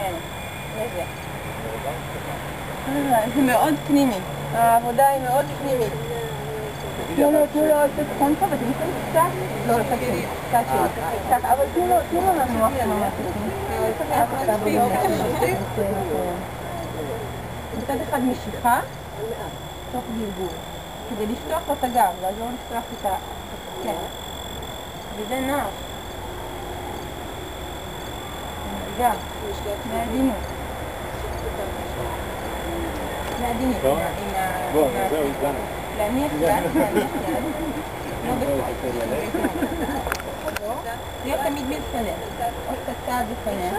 כן, זה מאוד פנימי. העבודה היא מאוד פנימית. תנו לו, תנו לו לעשות קונטרה ותמכו קצת, לא, לא לחצי, קצת שוב, אבל תנו לו, תנו לו אה, לנוח שם מצד אחד משיכה, תוך גלגול, כדי לפתוח לו את הגב, לעזור לפתוח לא את ה... כן. וזה נוח. גם, מעדינות. מעדינות. בוא, זהו, הגענו. להניח יד, להניח יד. לא בכוח. להיות תמיד מלפניה. או קצת צעד לפניה.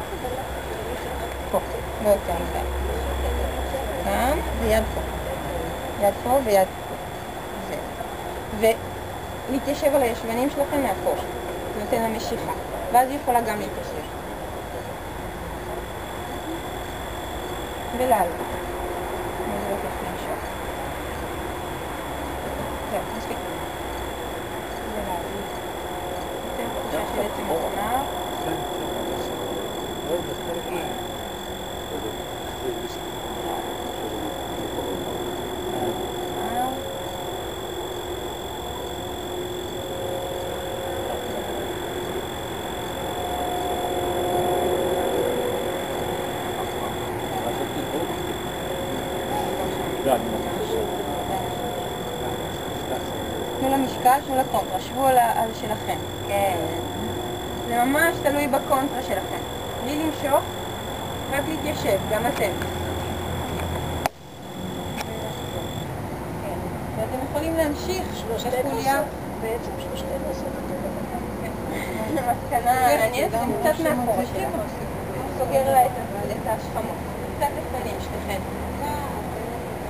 פה, לא יותר מדי. כאן ויד פה. יד פה ויד פה. זהו. ולהתיישב על הישבנים שלכם מאחור. נותן לה משיכה. ואז היא יכולה גם להתיישב. Obrigada. Vamos ver o que a gente acha. É, vamos ver. Obrigada. Então, já tirei. Tá תנו למשקל, תנו לקונטרה, שבו על שלכם. כן. זה ממש תלוי בקונטרה שלכם. בלי למשוך, רק להתיישב, גם אתם. כן. ואתם יכולים להמשיך שלושת חוליה. בעצם שלושתנו עשינו המסקנה מעניינת, אתם קצת מאחורה שלנו. סוגר לה את השכמות. קצת לפנים שתיכן.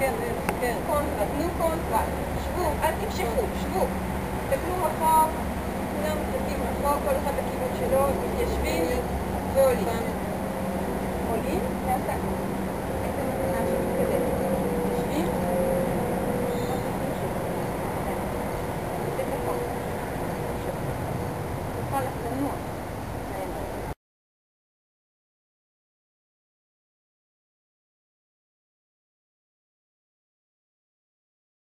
כן, כן. קונטרה, תנו קונטרה. שבו, אל תמשכו, שבו. תסתכלו אחר, כולם מסתכלים אחר, כל אחד בכיוון שלו, מתיישבים ועולים. עולים, שלכם.